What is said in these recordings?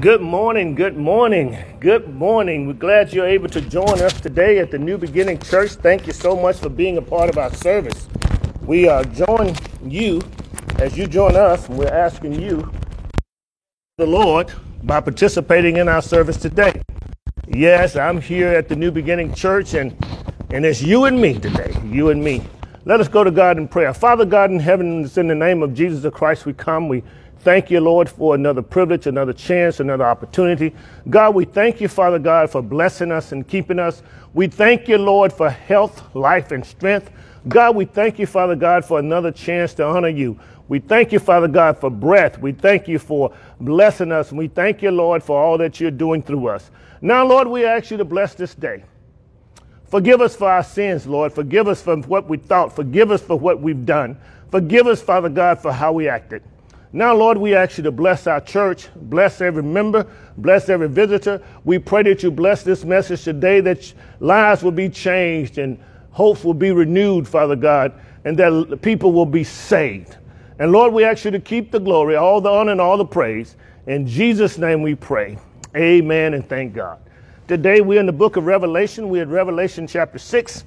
Good morning, good morning, good morning. We're glad you're able to join us today at the New Beginning Church. Thank you so much for being a part of our service. We uh, join you as you join us, we're asking you, the Lord, by participating in our service today. Yes, I'm here at the New Beginning Church, and, and it's you and me today, you and me. Let us go to God in prayer. Father God in heaven, it's in the name of Jesus Christ we come. We Thank you, Lord, for another privilege, another chance, another opportunity. God, we thank you, Father God, for blessing us and keeping us. We thank you, Lord, for health, life, and strength. God, we thank you, Father God, for another chance to honor you. We thank you, Father God, for breath. We thank you for blessing us. We thank you, Lord, for all that you're doing through us. Now, Lord, we ask you to bless this day. Forgive us for our sins, Lord. Forgive us for what we thought. Forgive us for what we've done. Forgive us, Father God, for how we acted. Now, Lord, we ask you to bless our church, bless every member, bless every visitor. We pray that you bless this message today, that lives will be changed and hopes will be renewed, Father God, and that people will be saved. And Lord, we ask you to keep the glory, all the honor, and all the praise. In Jesus' name we pray. Amen and thank God. Today we're in the book of Revelation. We're at Revelation chapter 6.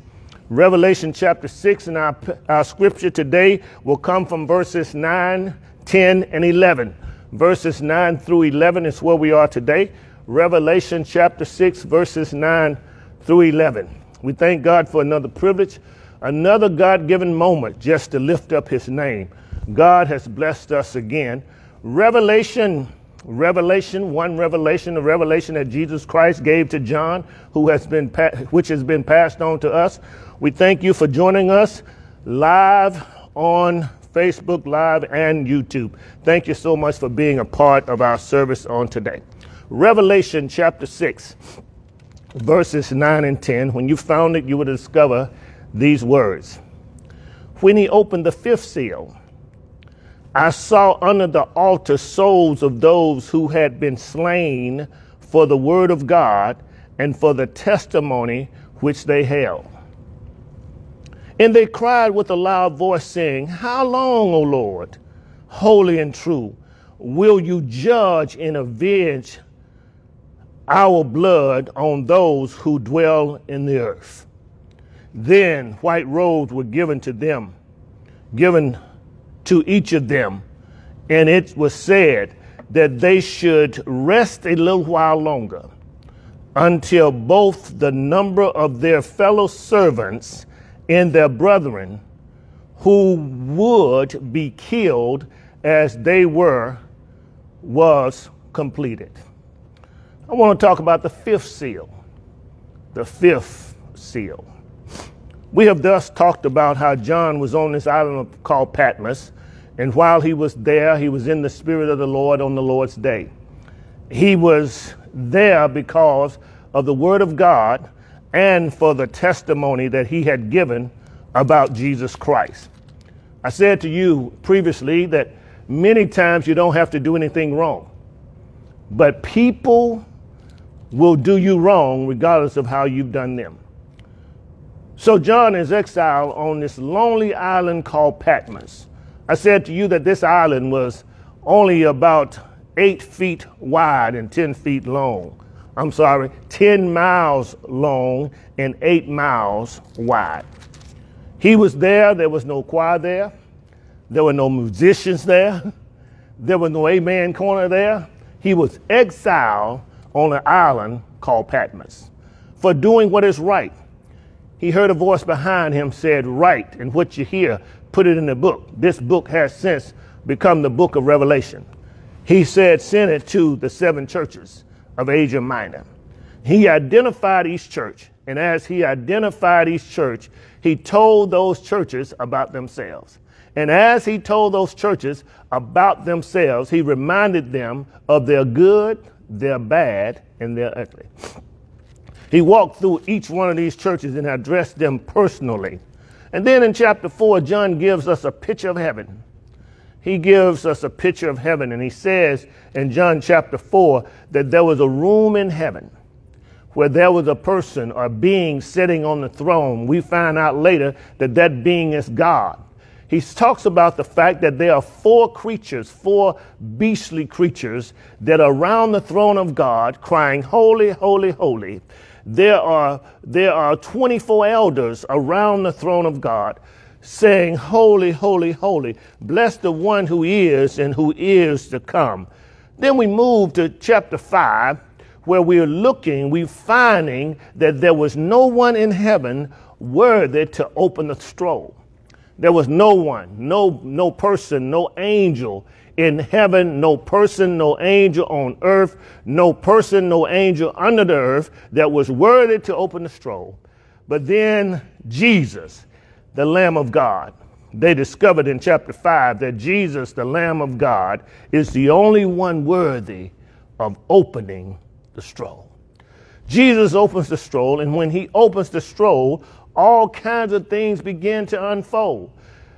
Revelation chapter 6, and our, our scripture today will come from verses 9 10, and 11. Verses 9 through 11 is where we are today. Revelation chapter 6, verses 9 through 11. We thank God for another privilege, another God given moment just to lift up his name. God has blessed us again. Revelation, Revelation, one revelation, a revelation that Jesus Christ gave to John, who has been, which has been passed on to us. We thank you for joining us live on Facebook Live, and YouTube. Thank you so much for being a part of our service on today. Revelation chapter 6, verses 9 and 10. When you found it, you will discover these words. When he opened the fifth seal, I saw under the altar souls of those who had been slain for the word of God and for the testimony which they held. And they cried with a loud voice, saying, How long, O Lord, holy and true, will you judge and avenge our blood on those who dwell in the earth? Then white robes were given to them, given to each of them, and it was said that they should rest a little while longer until both the number of their fellow servants in their brethren who would be killed as they were was completed. I want to talk about the fifth seal. The fifth seal. We have thus talked about how John was on this island called Patmos, and while he was there, he was in the Spirit of the Lord on the Lord's day. He was there because of the Word of God and for the testimony that he had given about Jesus Christ. I said to you previously that many times you don't have to do anything wrong, but people will do you wrong regardless of how you've done them. So John is exiled on this lonely island called Patmos. I said to you that this island was only about eight feet wide and 10 feet long. I'm sorry, 10 miles long and 8 miles wide. He was there, there was no choir there, there were no musicians there, there was no Amen corner there. He was exiled on an island called Patmos for doing what is right. He heard a voice behind him said, Write, and what you hear, put it in the book. This book has since become the book of Revelation. He said, Send it to the seven churches of Asia Minor. He identified each church, and as he identified each church, he told those churches about themselves. And as he told those churches about themselves, he reminded them of their good, their bad, and their ugly. He walked through each one of these churches and addressed them personally. And then in chapter 4, John gives us a picture of heaven he gives us a picture of heaven, and he says in John chapter 4 that there was a room in heaven where there was a person or being sitting on the throne. We find out later that that being is God. he talks about the fact that there are four creatures, four beastly creatures that are around the throne of God crying, Holy, holy, holy. There are, there are 24 elders around the throne of God saying, Holy, holy, holy. Bless the one who is and who is to come. Then we move to chapter 5, where we're looking, we're finding that there was no one in heaven worthy to open the scroll. There was no one, no, no person, no angel in heaven, no person, no angel on earth, no person, no angel under the earth that was worthy to open the scroll. But then Jesus, the Lamb of God, they discovered in chapter 5 that Jesus, the Lamb of God, is the only one worthy of opening the scroll. Jesus opens the scroll, and when he opens the scroll, all kinds of things begin to unfold.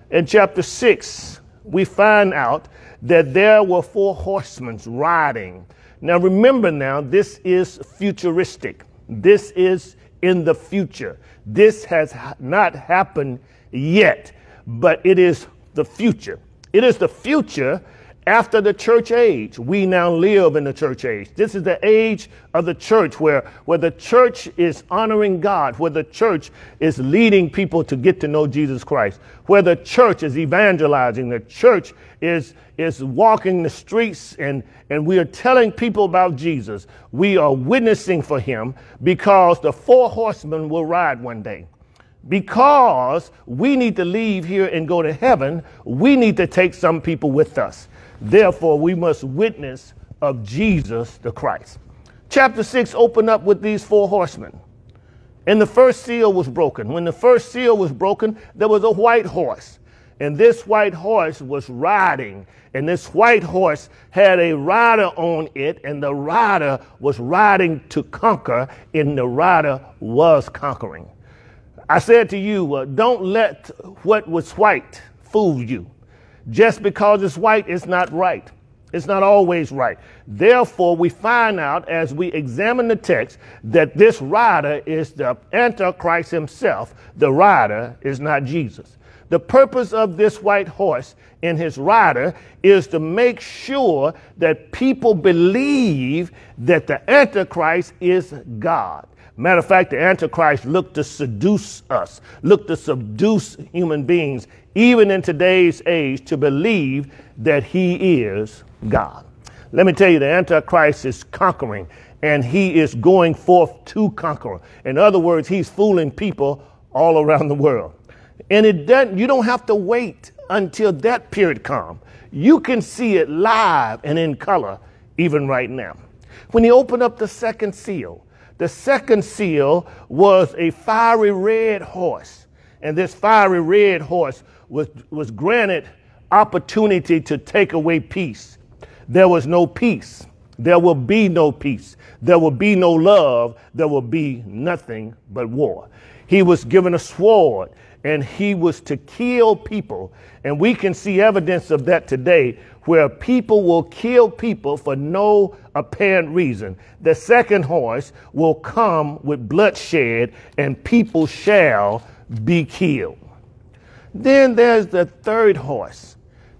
In chapter 6, we find out that there were four horsemen riding. Now, remember now, this is futuristic. This is in the future. This has not happened yet, but it is the future. It is the future after the church age. We now live in the church age. This is the age of the church where, where the church is honoring God, where the church is leading people to get to know Jesus Christ, where the church is evangelizing, the church is, is walking the streets and, and we are telling people about Jesus. We are witnessing for him because the four horsemen will ride one day because we need to leave here and go to heaven, we need to take some people with us. Therefore, we must witness of Jesus the Christ. Chapter 6 opened up with these four horsemen. And the first seal was broken. When the first seal was broken, there was a white horse. And this white horse was riding. And this white horse had a rider on it, and the rider was riding to conquer, and the rider was conquering. I said to you, uh, don't let what was white fool you. Just because it's white, it's not right. It's not always right. Therefore, we find out as we examine the text that this rider is the Antichrist himself. The rider is not Jesus. The purpose of this white horse and his rider is to make sure that people believe that the Antichrist is God. Matter of fact, the Antichrist looked to seduce us, looked to seduce human beings, even in today's age, to believe that he is God. Let me tell you, the Antichrist is conquering, and he is going forth to conquer. In other words, he's fooling people all around the world. And it doesn't, you don't have to wait until that period comes. You can see it live and in color, even right now. When he opened up the second seal, the second seal was a fiery red horse. And this fiery red horse was, was granted opportunity to take away peace. There was no peace. There will be no peace. There will be no love. There will be nothing but war. He was given a sword and he was to kill people. And we can see evidence of that today where people will kill people for no apparent reason. The second horse will come with bloodshed and people shall be killed. Then there's the third horse.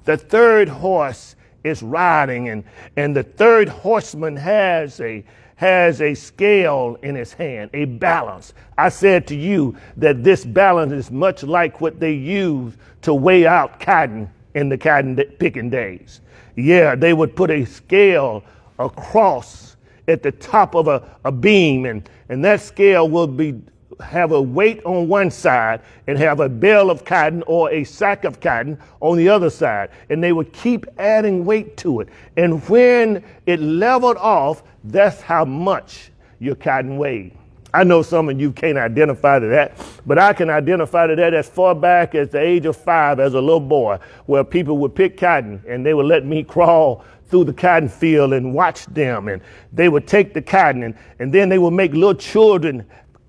The third horse is riding and, and the third horseman has a has a scale in his hand, a balance. I said to you that this balance is much like what they use to weigh out cotton in the cotton picking days. Yeah, they would put a scale across at the top of a, a beam, and, and that scale will be have a weight on one side and have a bale of cotton or a sack of cotton on the other side. And they would keep adding weight to it. And when it leveled off, that's how much your cotton weighed. I know some of you can't identify to that, but I can identify to that as far back as the age of five as a little boy, where people would pick cotton and they would let me crawl through the cotton field and watch them. And they would take the cotton and, and then they would make little children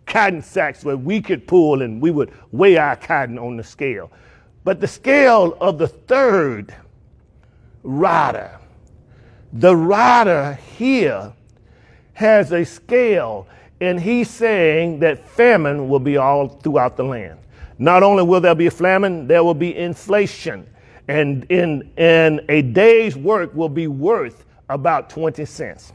cotton sacks where we could pull and we would weigh our cotton on the scale. But the scale of the third rider, the rider here has a scale, and he's saying that famine will be all throughout the land. Not only will there be a famine, there will be inflation. And in, in a day's work will be worth about 20 cents.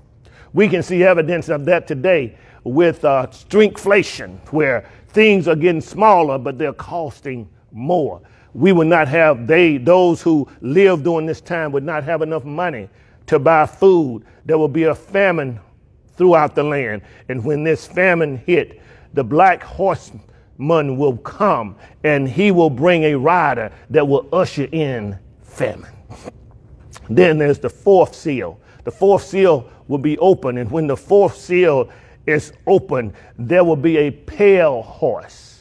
We can see evidence of that today with uh, shrinkflation, where things are getting smaller, but they're costing more. We would not have, they, those who live during this time would not have enough money to buy food. There will be a famine throughout the land. And when this famine hit, the black horseman will come and he will bring a rider that will usher in famine. Then there's the fourth seal. The fourth seal will be open, and when the fourth seal is open, there will be a pale horse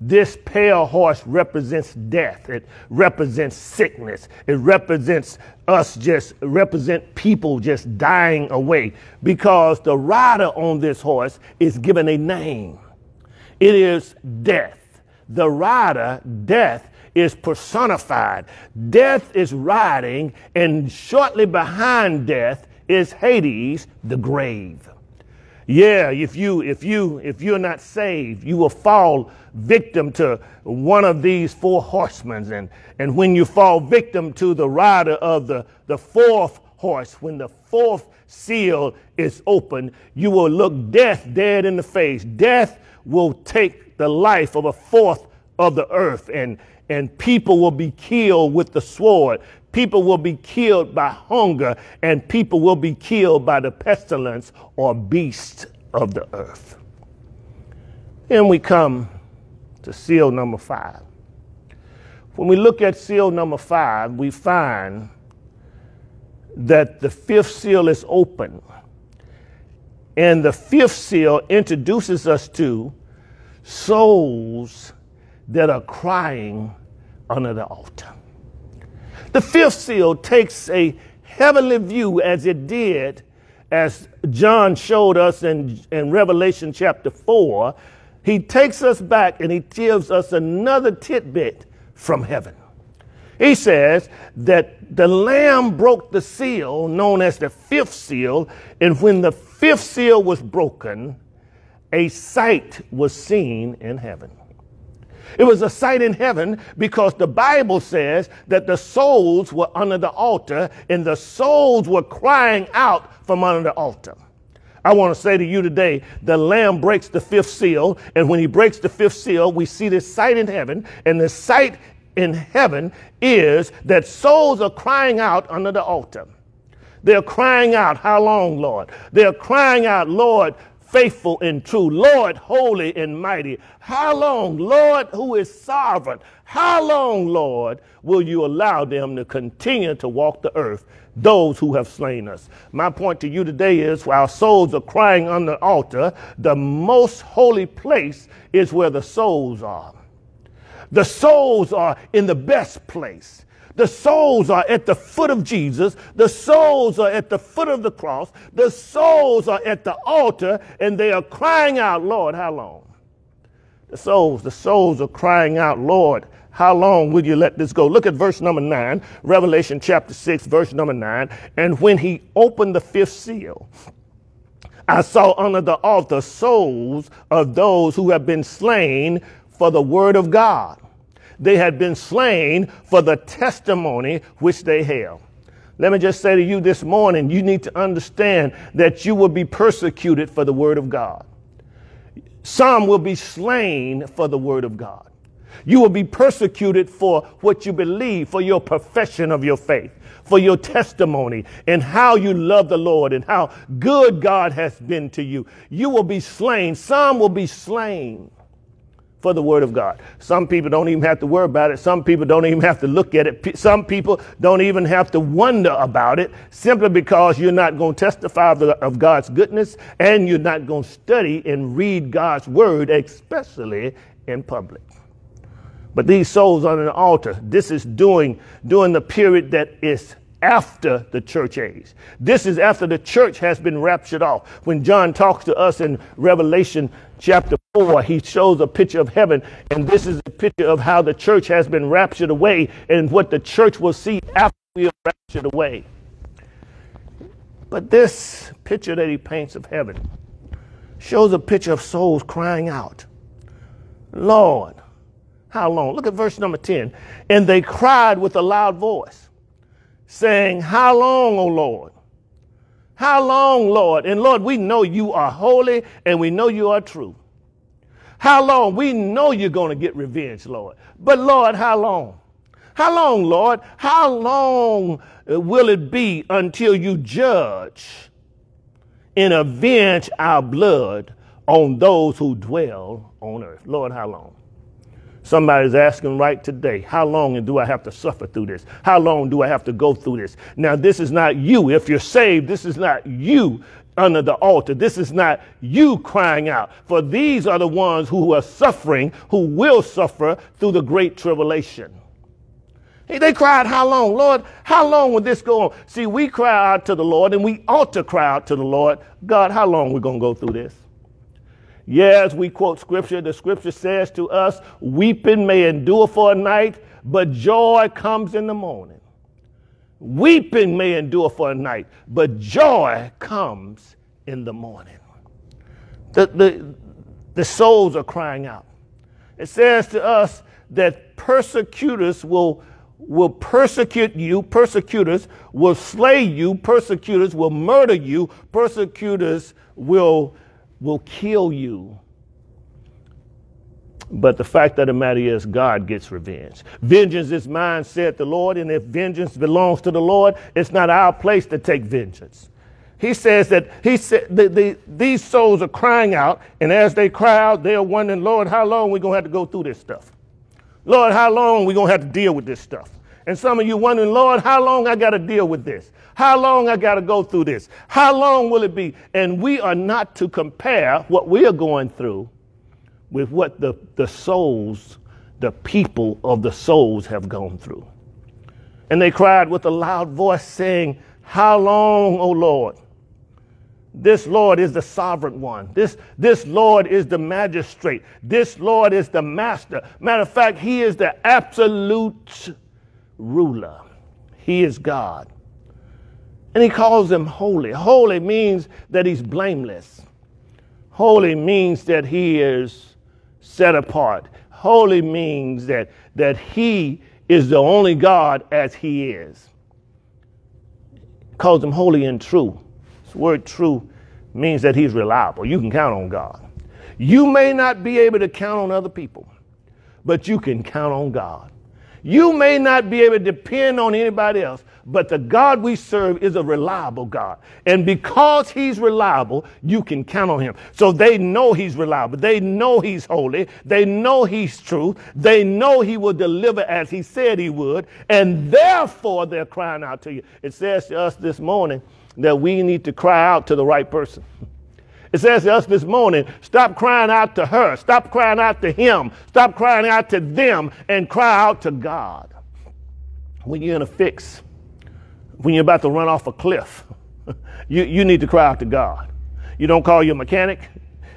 this pale horse represents death. It represents sickness. It represents us just, represent people just dying away because the rider on this horse is given a name. It is death. The rider, death, is personified. Death is riding, and shortly behind death is Hades, the grave. Yeah, if you if you if you're not saved, you will fall victim to one of these four horsemen. And and when you fall victim to the rider of the, the fourth horse, when the fourth seal is open, you will look death dead in the face. Death will take the life of a fourth of the earth, and and people will be killed with the sword. People will be killed by hunger, and people will be killed by the pestilence or beast of the earth. Then we come to seal number five. When we look at seal number five, we find that the fifth seal is open. And the fifth seal introduces us to souls that are crying under the altar. The fifth seal takes a heavenly view as it did, as John showed us in, in Revelation chapter 4. He takes us back and he gives us another tidbit from heaven. He says that the Lamb broke the seal, known as the fifth seal, and when the fifth seal was broken, a sight was seen in heaven. It was a sight in heaven because the Bible says that the souls were under the altar and the souls were crying out from under the altar. I want to say to you today, the Lamb breaks the fifth seal, and when he breaks the fifth seal, we see this sight in heaven, and the sight in heaven is that souls are crying out under the altar. They're crying out, How long, Lord? They're crying out, Lord, faithful and true. Lord, holy and mighty. How long, Lord, who is sovereign? How long, Lord, will you allow them to continue to walk the earth, those who have slain us? My point to you today is while souls are crying on the altar, the most holy place is where the souls are. The souls are in the best place. The souls are at the foot of Jesus. The souls are at the foot of the cross. The souls are at the altar and they are crying out, Lord, how long? The souls, the souls are crying out, Lord, how long will you let this go? Look at verse number nine, Revelation chapter six, verse number nine. And when he opened the fifth seal, I saw under the altar souls of those who have been slain for the word of God they had been slain for the testimony which they held. Let me just say to you this morning, you need to understand that you will be persecuted for the word of God. Some will be slain for the word of God. You will be persecuted for what you believe, for your profession of your faith, for your testimony, and how you love the Lord and how good God has been to you. You will be slain. Some will be slain for the word of God. Some people don't even have to worry about it. Some people don't even have to look at it. Some people don't even have to wonder about it simply because you're not going to testify of, God's goodness and you're not going to study and read God's word, especially in public. But these souls on an altar, this is doing during the period that is after the church age. This is after the church has been raptured off. When John talks to us in Revelation chapter 4, he shows a picture of heaven, and this is a picture of how the church has been raptured away and what the church will see after we are raptured away. But this picture that he paints of heaven shows a picture of souls crying out, Lord, How long? Look at verse number 10. And they cried with a loud voice, saying, How long, O Lord? How long, Lord? And Lord, we know you are holy and we know you are true. How long? We know you're going to get revenge, Lord. But Lord, how long? How long, Lord? How long uh, will it be until you judge and avenge our blood on those who dwell on earth? Lord, how long? Somebody's asking right today, how long do I have to suffer through this? How long do I have to go through this? Now, this is not you. If you're saved, this is not you under the altar. This is not you crying out, for these are the ones who are suffering, who will suffer through the great tribulation. They cried, How long? Lord, how long will this go on? See, we cry out to the Lord, and we ought to cry out to the Lord, God, how long we going to go through this? Yes, we quote scripture. The scripture says to us, Weeping may endure for a night, but joy comes in the morning. Weeping may endure for a night, but joy comes in the morning. The, the, the souls are crying out. It says to us that persecutors will will persecute you, persecutors will slay you, persecutors will murder you, persecutors will, will kill you. But the fact of the matter is, God gets revenge. Vengeance is mine, said the Lord, and if vengeance belongs to the Lord, it's not our place to take vengeance. He says that he said the, the, these souls are crying out, and as they cry out, they're wondering, Lord, how long are we going to have to go through this stuff? Lord, how long are we going to have to deal with this stuff? And some of you wondering, Lord, how long I got to deal with this? How long I got to go through this? How long will it be? And we are not to compare what we are going through with what the, the souls, the people of the souls have gone through. And they cried with a loud voice, saying, How long, O Lord? This Lord is the sovereign one. This, this Lord is the magistrate. This Lord is the master. Matter of fact, he is the absolute ruler. He is God. And he calls him holy. Holy means that he's blameless. Holy means that he is set apart. Holy means that, that he is the only God as he is. Calls him holy and true. This word true means that he's reliable. You can count on God. You may not be able to count on other people, but you can count on God. You may not be able to depend on anybody else, but the God we serve is a reliable God. And because he's reliable, you can count on him. So they know he's reliable. They know he's holy. They know he's true. They know he will deliver as he said he would. And therefore they're crying out to you. It says to us this morning that we need to cry out to the right person. It says to us this morning, stop crying out to her, stop crying out to him, stop crying out to them, and cry out to God. When you're in a fix, when you're about to run off a cliff, you, you need to cry out to God. You don't call your mechanic.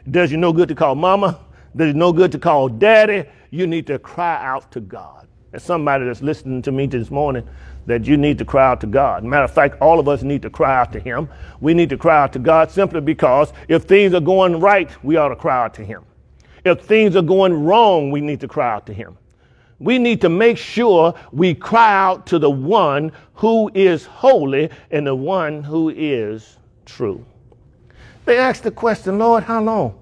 Does you no good to call mama? Does it no good to call daddy? You need to cry out to God. There's somebody that's listening to me this morning that you need to cry out to God. Matter of fact, all of us need to cry out to Him. We need to cry out to God simply because if things are going right, we ought to cry out to Him. If things are going wrong, we need to cry out to Him. We need to make sure we cry out to the one who is holy and the one who is true. They asked the question, Lord, how long?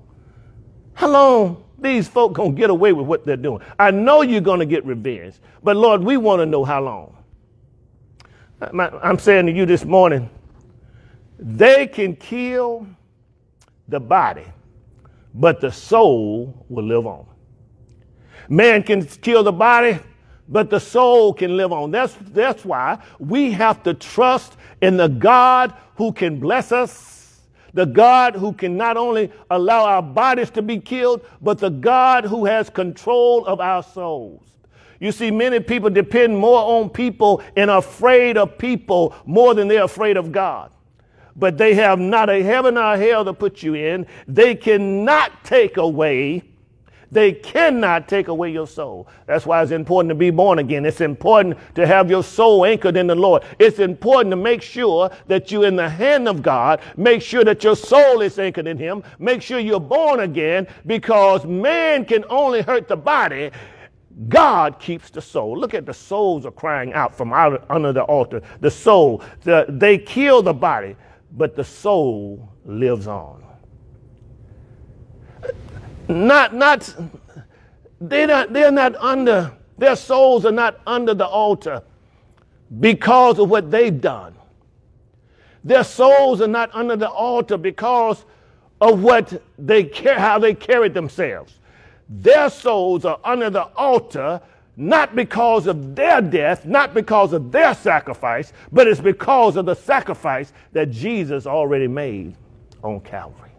How long these folk gonna get away with what they're doing? I know you're gonna get revenge, but Lord, we want to know how long. I'm saying to you this morning, they can kill the body, but the soul will live on. Man can kill the body, but the soul can live on. That's, that's why we have to trust in the God who can bless us, the God who can not only allow our bodies to be killed, but the God who has control of our souls. You see, many people depend more on people and afraid of people more than they're afraid of God. But they have not a heaven or hell to put you in. They cannot take away they cannot take away your soul. That's why it's important to be born again. It's important to have your soul anchored in the Lord. It's important to make sure that you're in the hand of God. Make sure that your soul is anchored in Him. Make sure you're born again because man can only hurt the body God keeps the soul. Look at the souls are crying out from out under the altar. The soul, the, they kill the body, but the soul lives on. Not, not, they're not, they're not under, their souls are not under the altar because of what they've done. Their souls are not under the altar because of what they care, how they carried themselves. Their souls are under the altar not because of their death, not because of their sacrifice, but it's because of the sacrifice that Jesus already made on Calvary.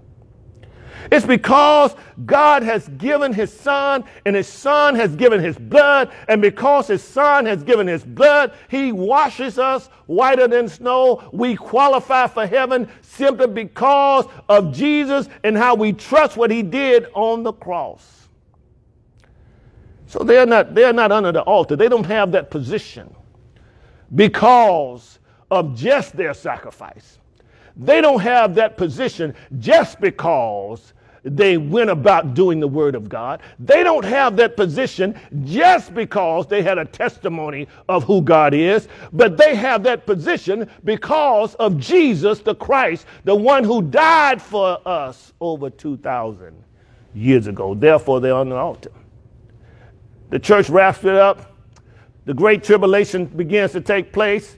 It's because God has given his son and his son has given his blood. And because his son has given his blood, he washes us whiter than snow. We qualify for heaven simply because of Jesus and how we trust what he did on the cross. So they're not, they're not under the altar. They don't have that position because of just their sacrifice. They don't have that position just because they went about doing the word of God. They don't have that position just because they had a testimony of who God is, but they have that position because of Jesus the Christ, the one who died for us over 2,000 years ago. Therefore, they're on the altar. The church wraps it up. The great tribulation begins to take place.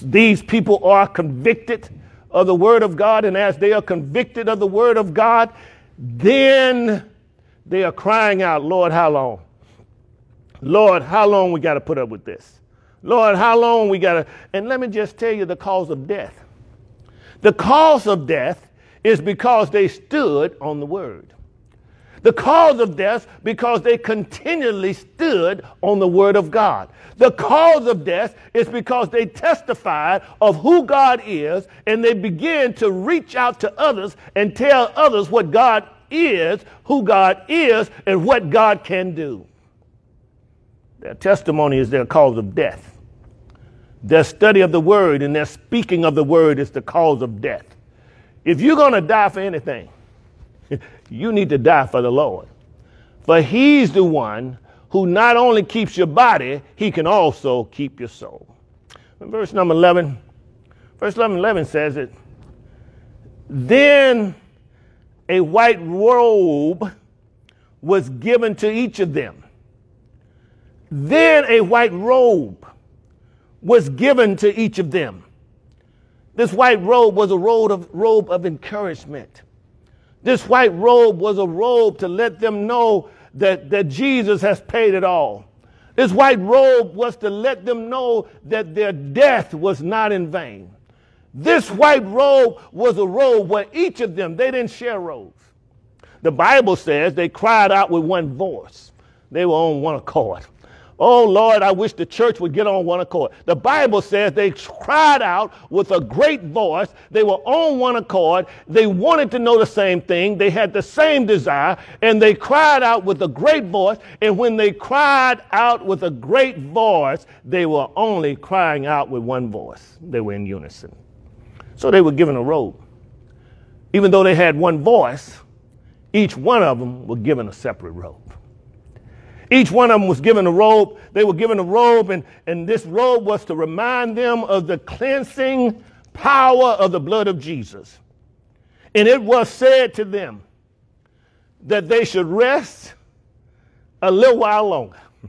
These people are convicted of the Word of God, and as they are convicted of the Word of God, then they are crying out, Lord, how long? Lord, how long we got to put up with this? Lord, how long we got to. And let me just tell you the cause of death. The cause of death is because they stood on the Word. The cause of death because they continually stood on the word of God. The cause of death is because they testified of who God is and they began to reach out to others and tell others what God is, who God is, and what God can do. Their testimony is their cause of death. Their study of the word and their speaking of the word is the cause of death. If you're going to die for anything, you need to die for the Lord. For he's the one who not only keeps your body, he can also keep your soul. verse number 11, verse 11, 11 says it. Then a white robe was given to each of them. Then a white robe was given to each of them. This white robe was a robe of, robe of encouragement. This white robe was a robe to let them know that, that Jesus has paid it all. This white robe was to let them know that their death was not in vain. This white robe was a robe where each of them, they didn't share robes. The Bible says they cried out with one voice. They were on one accord. Oh Lord, I wish the church would get on one accord. The Bible says they cried out with a great voice. They were on one accord. They wanted to know the same thing. They had the same desire, and they cried out with a great voice. And when they cried out with a great voice, they were only crying out with one voice. They were in unison. So they were given a robe. Even though they had one voice, each one of them were given a separate robe. Each one of them was given a robe. They were given a robe, and, and this robe was to remind them of the cleansing power of the blood of Jesus. And it was said to them that they should rest a little while longer.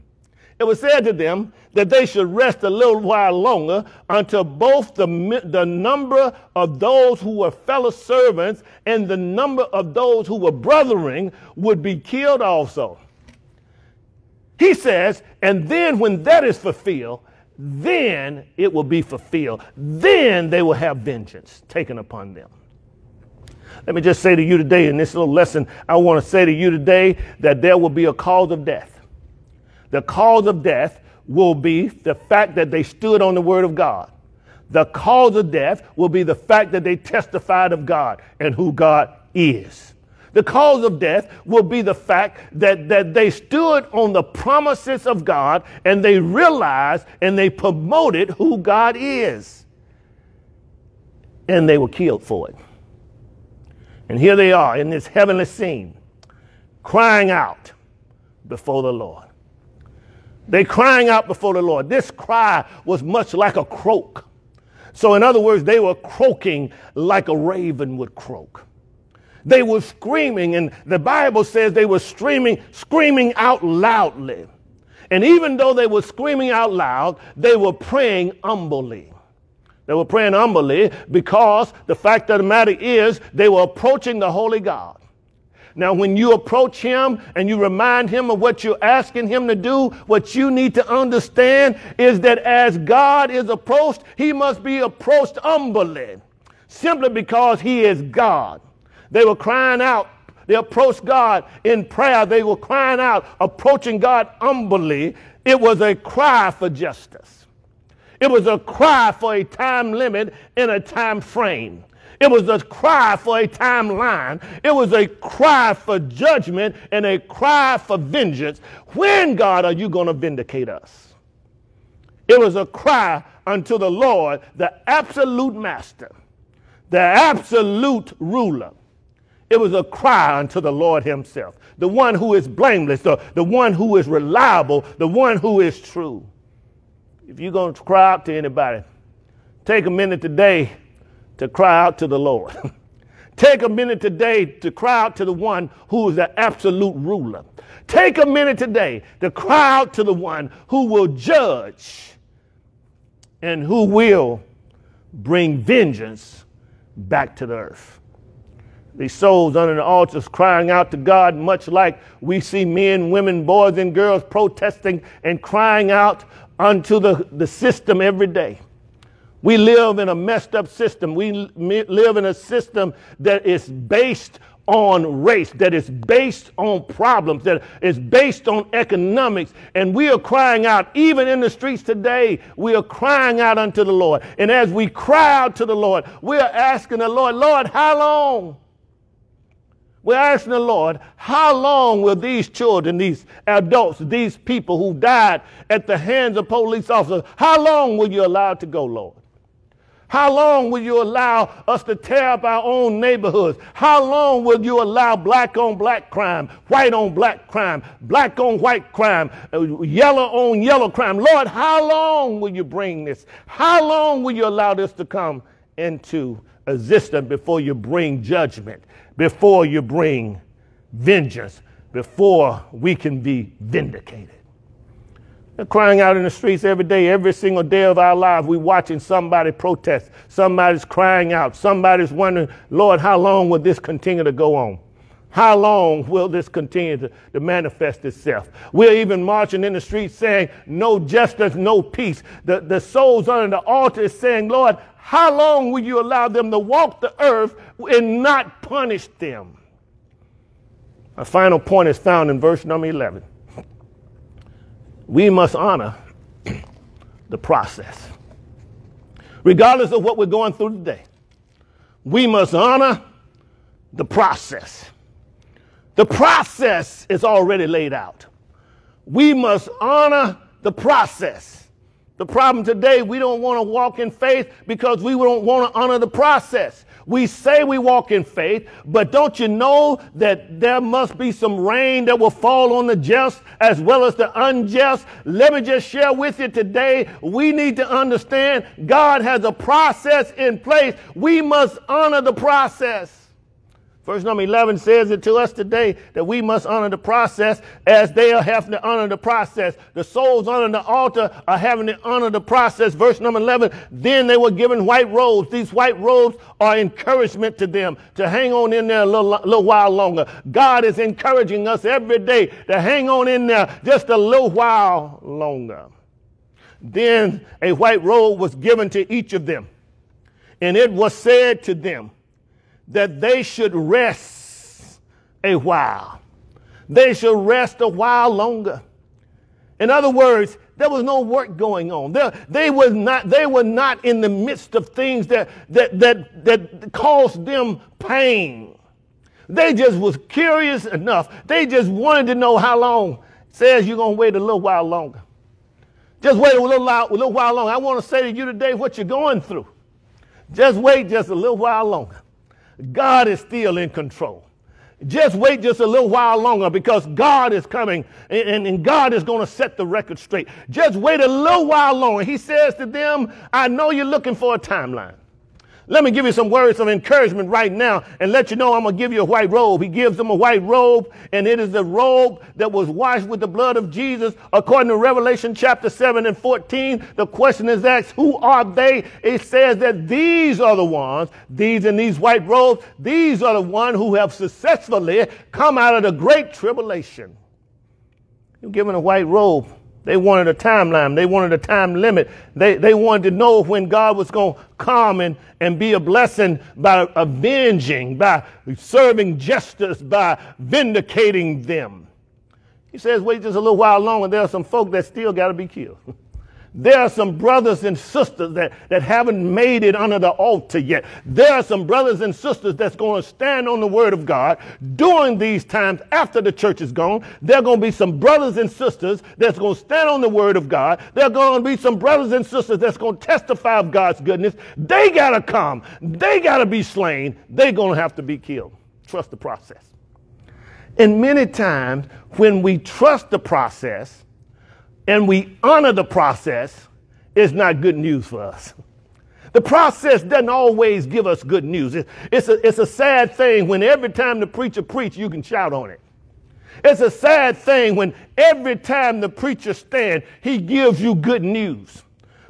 It was said to them that they should rest a little while longer until both the, the number of those who were fellow servants and the number of those who were brothering would be killed also. He says, and then when that is fulfilled, then it will be fulfilled. Then they will have vengeance taken upon them. Let me just say to you today, in this little lesson, I want to say to you today that there will be a cause of death. The cause of death will be the fact that they stood on the word of God. The cause of death will be the fact that they testified of God and who God is. The cause of death will be the fact that, that they stood on the promises of God and they realized and they promoted who God is. And they were killed for it. And here they are in this heavenly scene, crying out before the Lord. They crying out before the Lord. This cry was much like a croak. So, in other words, they were croaking like a raven would croak. They were screaming, and the Bible says they were screaming, screaming out loudly. And even though they were screaming out loud, they were praying humbly. They were praying humbly because the fact of the matter is they were approaching the holy God. Now, when you approach him and you remind him of what you're asking him to do, what you need to understand is that as God is approached, he must be approached humbly, simply because he is God. They were crying out. They approached God in prayer. They were crying out, approaching God humbly. It was a cry for justice. It was a cry for a time limit in a time frame. It was a cry for a timeline. It was a cry for judgment and a cry for vengeance. When, God, are you going to vindicate us? It was a cry unto the Lord, the absolute master, the absolute ruler. It was a cry unto the Lord Himself, the one who is blameless, the, the one who is reliable, the one who is true. If you're going to cry out to anybody, take a minute today to cry out to the Lord. Take a minute today to cry out to the one who is the absolute ruler. Take a minute today to cry out to the one who will judge and who will bring vengeance back to the earth. These souls under the altars crying out to God, much like we see men, women, boys, and girls protesting and crying out unto the, the system every day. We live in a messed up system. We live in a system that is based on race, that is based on problems, that is based on economics. And we are crying out, even in the streets today, we are crying out unto the Lord. And as we cry out to the Lord, we are asking the Lord, Lord, how long? We're asking the Lord, how long will these children, these adults, these people who died at the hands of police officers, how long will you allow to go, Lord? How long will you allow us to tear up our own neighborhoods? How long will you allow black on black crime, white on black crime, black on white crime, uh, yellow on yellow crime? Lord, how long will you bring this? How long will you allow this to come into existence before you bring judgment, before you bring vengeance, before we can be vindicated? They're crying out in the streets every day, every single day of our lives. We're watching somebody protest. Somebody's crying out. Somebody's wondering, Lord, how long will this continue to go on? How long will this continue to, to, manifest itself? We're even marching in the streets saying, No justice, no peace. The, the souls under the altar is saying, Lord, how long will you allow them to walk the earth and not punish them? My final point is found in verse number 11 we must honor the process. Regardless of what we're going through today, we must honor the process. The process is already laid out. We must honor the process. The problem today, we don't want to walk in faith because we don't want to honor the process. We say we walk in faith, but don't you know that there must be some rain that will fall on the just as well as the unjust? Let me just share with you today. We need to understand God has a process in place. We must honor the process. Verse number 11 says it to us today that we must honor the process as they are having to honor the process. The souls under the altar are having to honor the process. Verse number 11, then they were given white robes. These white robes are encouragement to them to hang on in there a little, little while longer. God is encouraging us every day to hang on in there just a little while longer. Then a white robe was given to each of them, and it was said to them, that they should rest a while. They should rest a while longer. In other words, there was no work going on. They, they, was not, they were not in the midst of things that, that, that, that caused them pain. They just was curious enough. They just wanted to know how long. It says you're going to wait a little while longer. Just wait a little, while, a little while longer. I want to say to you today what you're going through. Just wait just a little while longer. God is still in control. Just wait just a little while longer because God is coming and, and God is going to set the record straight. Just wait a little while longer. He says to them, I know you're looking for a timeline. Let me give you some words of encouragement right now and let you know I'm going to give you a white robe. He gives them a white robe, and it is the robe that was washed with the blood of Jesus. According to Revelation chapter 7 and 14, the question is asked, Who are they? It says that these are the ones, these in these white robes, these are the ones who have successfully come out of the great tribulation. You're given a white robe. They wanted a timeline. They wanted a time limit. They, they wanted to know when God was going to come and, and be a blessing by avenging, by serving justice, by vindicating them. He says, wait just a little while longer. There are some folk that still got to be killed. There are some brothers and sisters that, that haven't made it under the altar yet. There are some brothers and sisters that's going to stand on the word of God during these times after the church is gone. There are going to be some brothers and sisters that's going to stand on the word of God. There are going to be some brothers and sisters that's going to testify of God's goodness. They got to come. They got to be slain. They're going to have to be killed. Trust the process. And many times when we trust the process, and we honor the process, it's not good news for us. The process doesn't always give us good news. It's a, it's a sad thing when every time the preacher preaches, you can shout on it. It's a sad thing when every time the preacher stands, he gives you good news.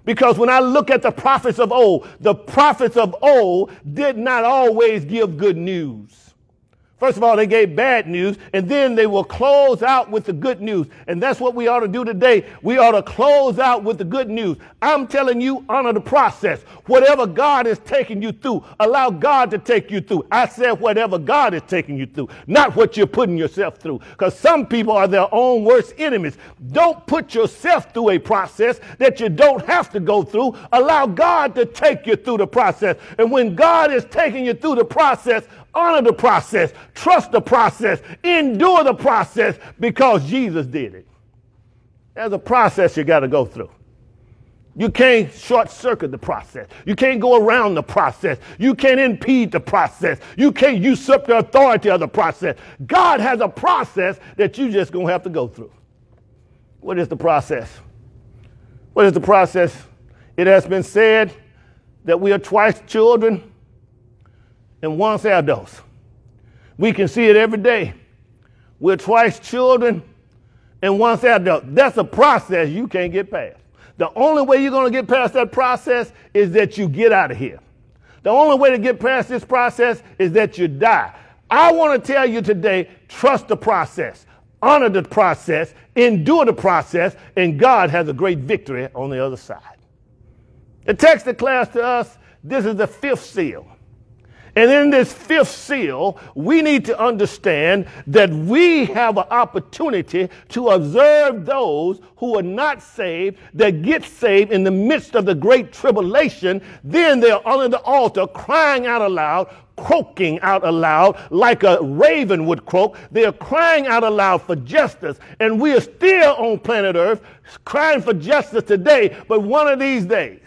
Because when I look at the prophets of old, the prophets of old did not always give good news. First of all, they gave bad news, and then they will close out with the good news. And that's what we ought to do today. We ought to close out with the good news. I'm telling you, honor the process. Whatever God is taking you through, allow God to take you through. I said whatever God is taking you through, not what you're putting yourself through. Because some people are their own worst enemies. Don't put yourself through a process that you don't have to go through. Allow God to take you through the process. And when God is taking you through the process, honor the process, trust the process, endure the process because Jesus did it. There's a process you got to go through. You can't short circuit the process. You can't go around the process. You can't impede the process. You can't usurp the authority of the process. God has a process that you just going to have to go through. What is the process? What is the process? It has been said that we are twice children and once adults. We can see it every day. We're twice children and once adults. That's a process you can't get past. The only way you're going to get past that process is that you get out of here. The only way to get past this process is that you die. I want to tell you today trust the process, honor the process, endure the process, and God has a great victory on the other side. The text declares to us this is the fifth seal. And in this fifth seal, we need to understand that we have an opportunity to observe those who are not saved, that get saved in the midst of the great tribulation. Then they're under the altar crying out aloud, croaking out aloud like a raven would croak. They are crying out aloud for justice. And we are still on planet Earth crying for justice today. But one of these days,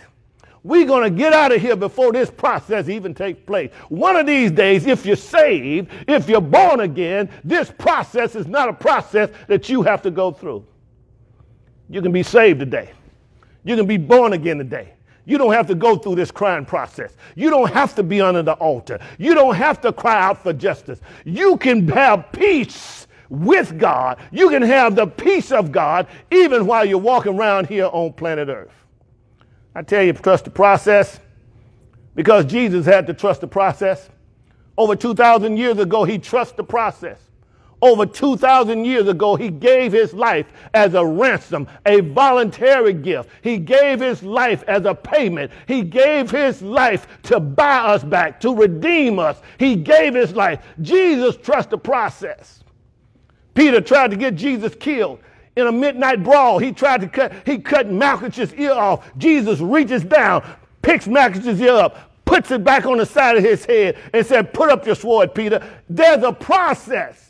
we're going to get out of here before this process even takes place. One of these days, if you're saved, if you're born again, this process is not a process that you have to go through. You can be saved today. You can be born again today. You don't have to go through this crying process. You don't have to be under the altar. You don't have to cry out for justice. You can have peace with God. You can have the peace of God even while you're walking around here on planet Earth. I tell you, trust the process because Jesus had to trust the process. Over 2,000 years ago, he trusted the process. Over 2,000 years ago, he gave his life as a ransom, a voluntary gift. He gave his life as a payment. He gave his life to buy us back, to redeem us. He gave his life. Jesus trusted the process. Peter tried to get Jesus killed in a midnight brawl. He tried to cut, he cut Malchus's ear off. Jesus reaches down, picks Malchus's ear up, puts it back on the side of his head, and said, Put up your sword, Peter. There's a process.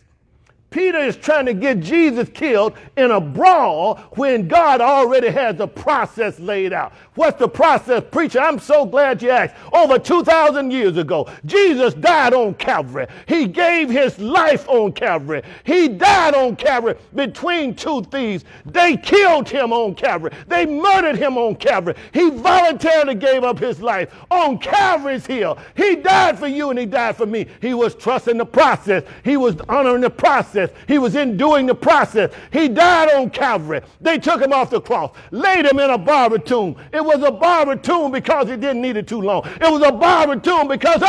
Peter is trying to get Jesus killed in a brawl when God already has the process laid out. What's the process, preacher? I'm so glad you asked. Over 2,000 years ago, Jesus died on Calvary. He gave his life on Calvary. He died on Calvary between two thieves. They killed him on Calvary. They murdered him on Calvary. He voluntarily gave up his life on Calvary's hill. He died for you and he died for me. He was trusting the process. He was honoring the process process. He was enduring the process. He died on Calvary. They took him off the cross, laid him in a barber tomb. It was a barber tomb because he didn't need it too long. It was a barber tomb because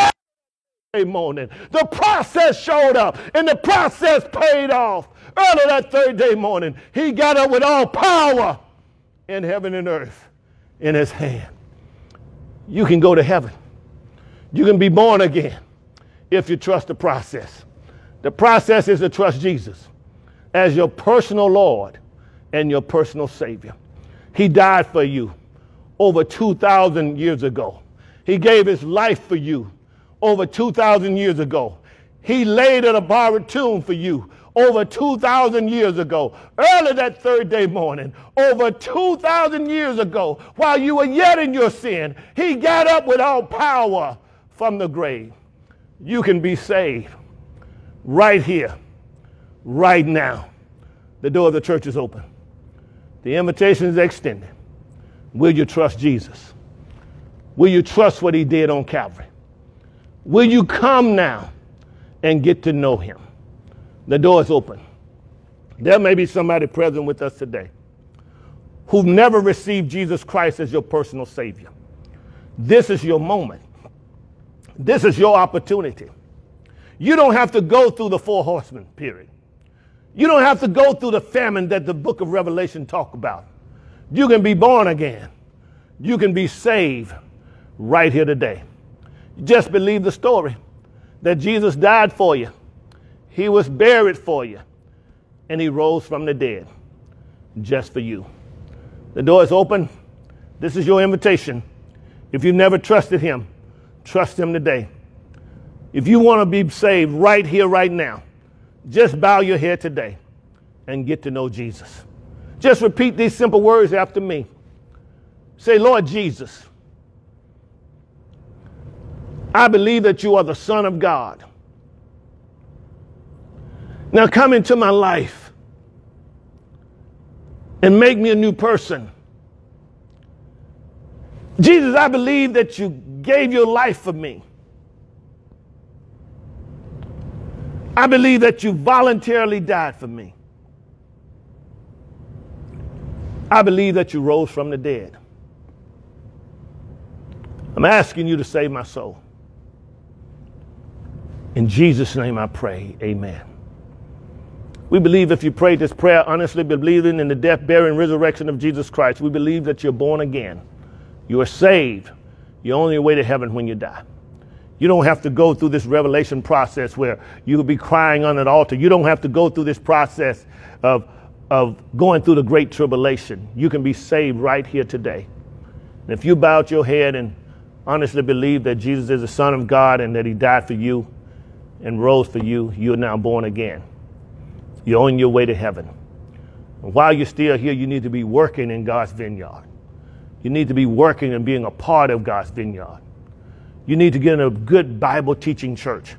every morning the process showed up and the process paid off. Early that third day morning, he got up with all power in heaven and earth in his hand. You can go to heaven. You can be born again if you trust the process. The process is to trust Jesus as your personal Lord and your personal Savior. He died for you over 2,000 years ago. He gave his life for you over 2,000 years ago. He laid in a borrowed tomb for you over 2,000 years ago. Early that third day morning, over 2,000 years ago, while you were yet in your sin, he got up with all power from the grave. You can be saved right here, right now. The door of the church is open. The invitation is extended. Will you trust Jesus? Will you trust what he did on Calvary? Will you come now and get to know him? The door is open. There may be somebody present with us today who've never received Jesus Christ as your personal Savior. This is your moment. This is your opportunity. You don't have to go through the four horsemen, period. You don't have to go through the famine that the book of Revelation talk about. You can be born again. You can be saved right here today. Just believe the story that Jesus died for you. He was buried for you and he rose from the dead just for you. The door is open. This is your invitation. If you've never trusted him, trust him today. If you want to be saved right here, right now, just bow your head today and get to know Jesus. Just repeat these simple words after me. Say, Lord Jesus, I believe that you are the Son of God. Now come into my life and make me a new person. Jesus, I believe that you gave your life for me. I believe that you voluntarily died for me. I believe that you rose from the dead. I'm asking you to save my soul. In Jesus' name I pray, amen. We believe if you pray this prayer honestly, believing in the death, burial, and resurrection of Jesus Christ, we believe that you're born again. You are saved. You're on your way to heaven when you die. You don't have to go through this revelation process where you'll be crying on an altar. You don't have to go through this process of, of going through the great tribulation. You can be saved right here today. And if you bowed your head and honestly believe that Jesus is the Son of God and that He died for you and rose for you, you're now born again. You're on your way to heaven. And while you're still here, you need to be working in God's vineyard. You need to be working and being a part of God's vineyard. You need to get in a good Bible teaching church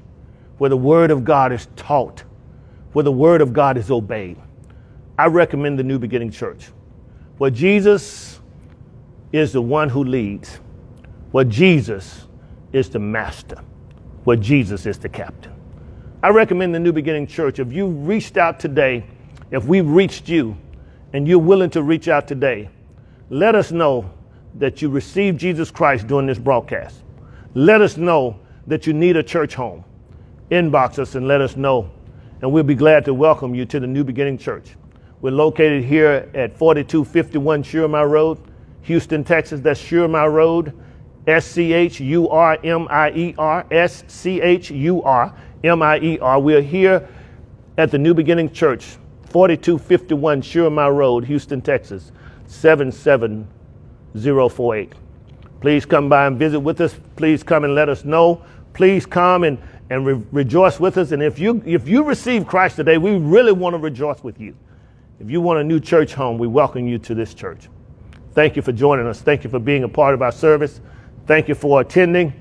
where the Word of God is taught, where the Word of God is obeyed. I recommend the New Beginning Church, where Jesus is the one who leads, where Jesus is the master, where Jesus is the captain. I recommend the New Beginning Church. If you reached out today, if we've reached you, and you're willing to reach out today, let us know that you received Jesus Christ during this broadcast. Let us know that you need a church home. Inbox us and let us know, and we'll be glad to welcome you to the New Beginning Church. We're located here at 4251 Schurmier Road, Houston, Texas. That's Schurmier Road, S C H U R M I E R, S C H U R M I E R. We're here at the New Beginning Church, 4251 Schurmier Road, Houston, Texas, 77048. Please come by and visit with us. Please come and let us know. Please come and, and re- rejoice with us. And if you if you receive Christ today, we really want to rejoice with you. If you want a new church home, we welcome you to this church. Thank you for joining us. Thank you for being a part of our service. Thank you for attending.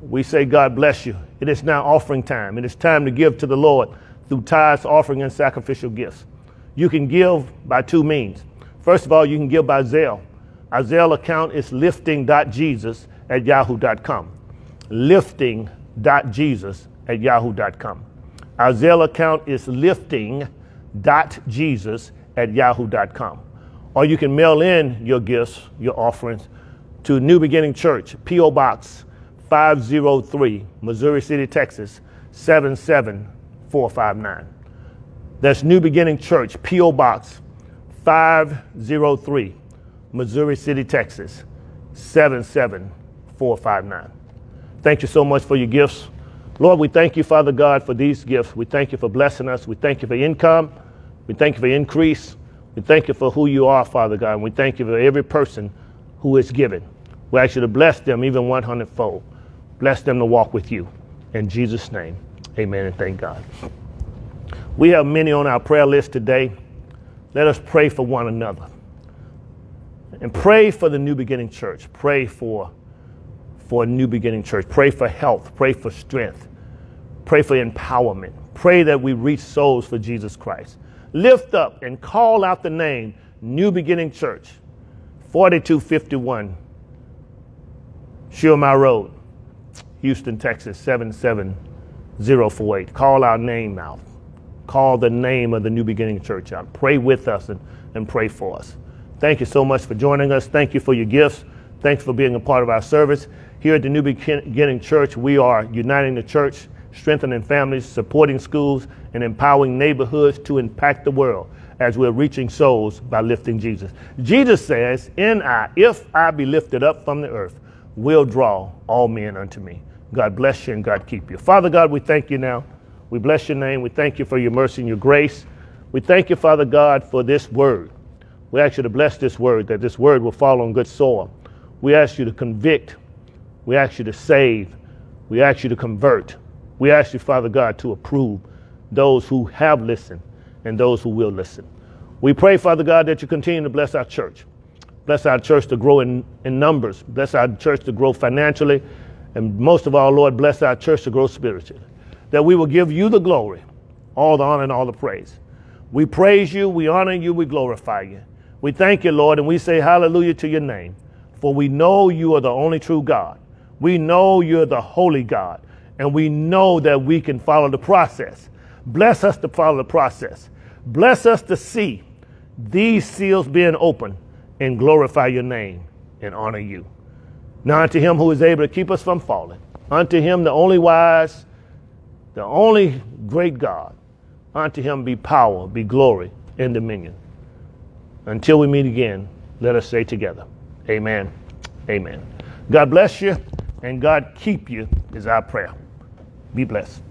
We say God bless you. It is now offering time. It is time to give to the Lord through tithes, offering, and sacrificial gifts. You can give by two means. First of all, you can give by Zelle. Our account is lifting.jesus at yahoo.com. Lifting.jesus at yahoo.com. Our Zelle account is lifting.jesus at yahoo.com. Or you can mail in your gifts, your offerings, to New Beginning Church, P.O. Box 503, Missouri City, Texas 77459. That's New Beginning Church, P.O. Box 503, Missouri City, Texas 77459. Thank you so much for your gifts. Lord, we thank you, Father God, for these gifts. We thank you for blessing us. We thank you for income. We thank you for increase. We thank you for who you are, Father God. And we thank you for every person who is given. We ask you to bless them even 100 fold. Bless them to walk with you. In Jesus' name, amen and thank God. We have many on our prayer list today. Let us pray for one another. And pray for the New Beginning Church. Pray for, for a New Beginning Church. Pray for health. Pray for strength. Pray for empowerment. Pray that we reach souls for Jesus Christ. Lift up and call out the name New Beginning Church, 4251 Mile Road, Houston, Texas, 77048. Call our name out. Call the name of the New Beginning Church out. Pray with us and, and pray for us. Thank you so much for joining us. Thank you for your gifts. Thanks for being a part of our service. Here at the New Beginning Church, we are uniting the church, strengthening families, supporting schools, and empowering neighborhoods to impact the world as we're reaching souls by lifting Jesus. Jesus says, "In I, if I be lifted up from the earth, will draw all men unto me. God bless you and God keep you. Father God, we thank you now. We bless your name. We thank you for your mercy and your grace. We thank you, Father God, for this word. We ask you to bless this word, that this word will fall on good soil. We ask you to convict. We ask you to save. We ask you to convert. We ask you, Father God, to approve those who have listened and those who will listen. We pray, Father God, that you continue to bless our church. Bless our church to grow in, in numbers. Bless our church to grow financially. And most of all, Lord, bless our church to grow spiritually. That we will give you the glory, all the honor and all the praise. We praise you, we honor you, we glorify you. We thank you, Lord, and we say hallelujah to your name. For we know you are the only true God. We know you're the holy God. And we know that we can follow the process. Bless us to follow the process. Bless us to see these seals being opened and glorify your name and honor you. Now unto him who is able to keep us from falling, unto him the only wise, the only great God, unto him be power, be glory, and dominion. Until we meet again, let us say together, Amen. Amen. God bless you and God keep you is our prayer. Be blessed.